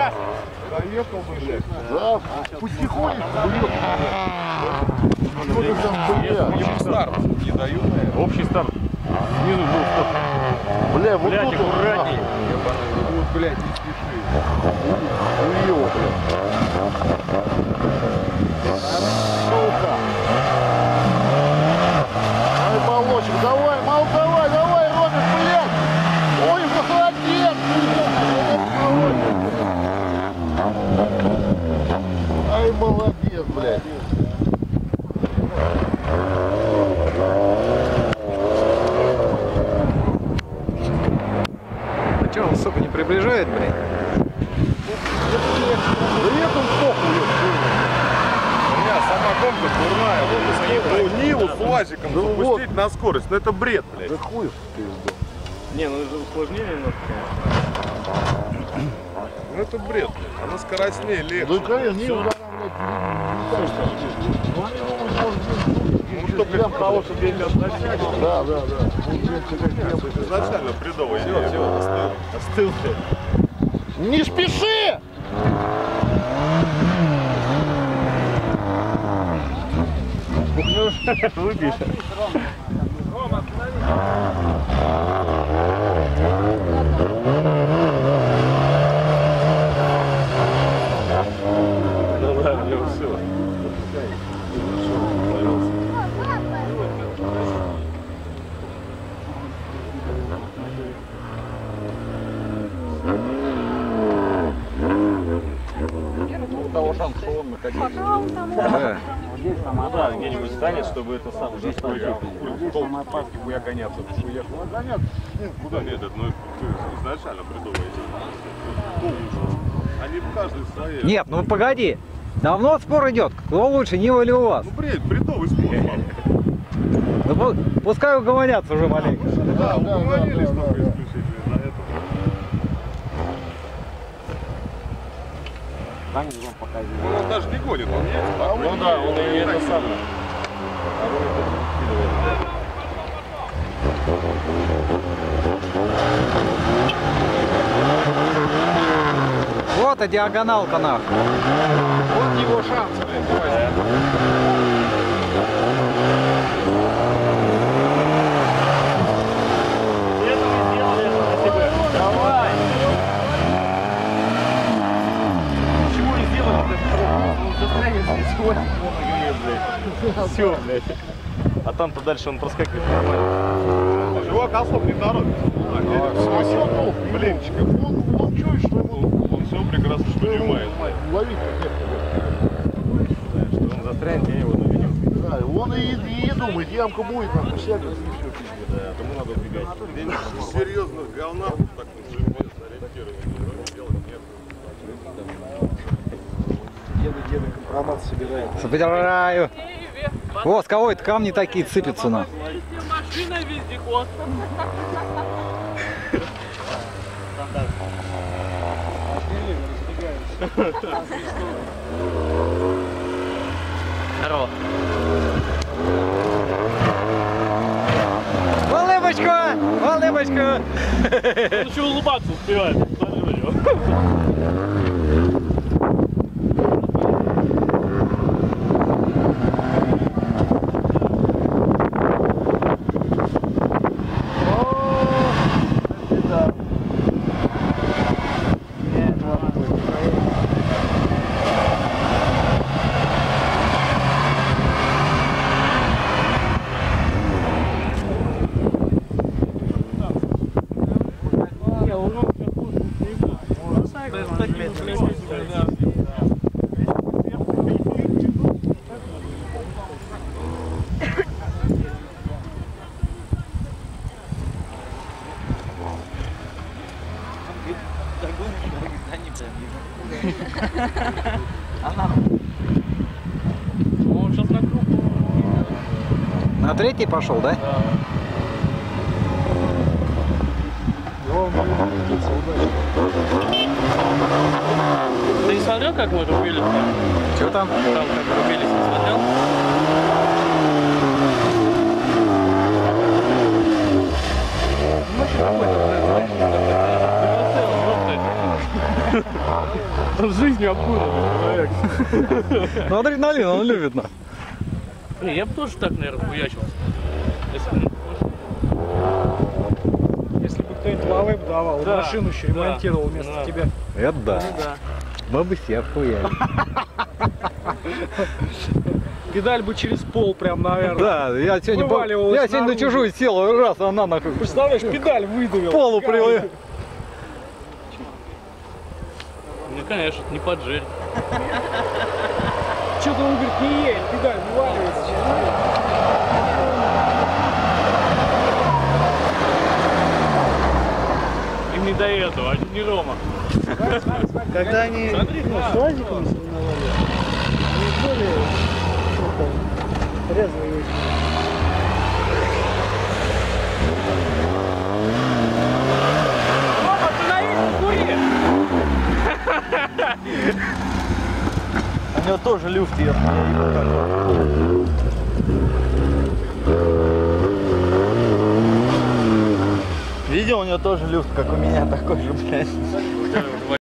Доехал бы, блядь. Да, потихонечку, блядь. Что ты там, блядь? Общий старт не дают, наверное. Общий старт. Снизу был стоп. Бля, вот Блядь, тут аккуратней. Вот, блядь, не спеши. нахуй, его, блядь. Сука. Ай, молочек, давай, мал, давай, давай, Робин, блядь. Ой, молодец, блядь. Ай, молодец, блядь. А что, он, сука, не приближает, блин? Да этом похуй, ёпта. У меня сама гонка дурная. Вот, ну, Ниву с УАЗиком Да запустить на скорость. Ну это бред, блядь. Да хуй в пизду. Не, ну это усложнение немножко. Ну это бред, блядь. Она скоростнее, легче. Ну, конечно, Ну, только для того, чтобы. Да, да, да. Темпы. Изначально бредовая идея. Все, остыл. Остыл ты. Не спеши! Выпьешь. Ну Ну да, где-нибудь станет, чтобы это сам здесь Самое опасное, я гоняться. Уехал. Куда нет, это ну, изначально идея. Они в каждой своей. Нет, ну погоди. Давно спор идет, кто лучше, Нива или у вас? Ну, бред, бредовый спорт, мам. Ну, пу- пускай уговорятся уже маленько. Да, да, да, уговорились да, только да. исключительно из-за этого. Ну, он даже не гонит, он едет. так, Ну да, он и это самое. Вот и диагоналка нахуй. Вот его шанс, блядь, Все, блядь. А там-то дальше он проскакивает нормально. Чувак особо не торопится. Что толку? Блинчиков. Он, он чует, что ему Он все прекрасно понимает. ловить. Что он застрянет, я его наведем. Да, он и, и думает, ямка будет, нахуй, сядет и все пиздец. Да, тому надо убегать. Серьезных говнах вот так делать нет. Деды, деды компромат собирают. Собираю. О, с кого это камни такие сыпятся на? Машина вездеход. Здорово. Улыбочку! Он еще улыбаться успевает. Смотри на него. Не, он ну, сейчас слушает, не будет. Он сейчас на круг. На третий пошел, да? Ты не смотрел, как мы рубились? Что там? Там как рубились, не смотрел? Ну, Он жизнью обкуренный человек. Ну, адреналин он любит, на. Не, я бы тоже так, наверное, хуячился. Если бы- Если бы кто-нибудь лавэп давал, Да, машину еще да, ремонтировал вместо да. тебя. Это да. Ну да. Мы бы все охуяли. Педаль бы через пол прям, наверное. Да, я сегодня, я сегодня на чужую сел, раз она нахуй Представляешь, педаль выдавил. к полу привела. Ну, конечно, не поджерь. Что-то он говорит, не едет, педаль вываливается. Им не до этого, они не Рома. Когда они Смотри, ну, да. с тазиками соревновались, они более что-то резвые очень. Рома, ты на их кури! У него тоже люфт есть. Видел, у него тоже люфт, как у меня такой же, блядь.